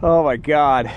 Oh my God.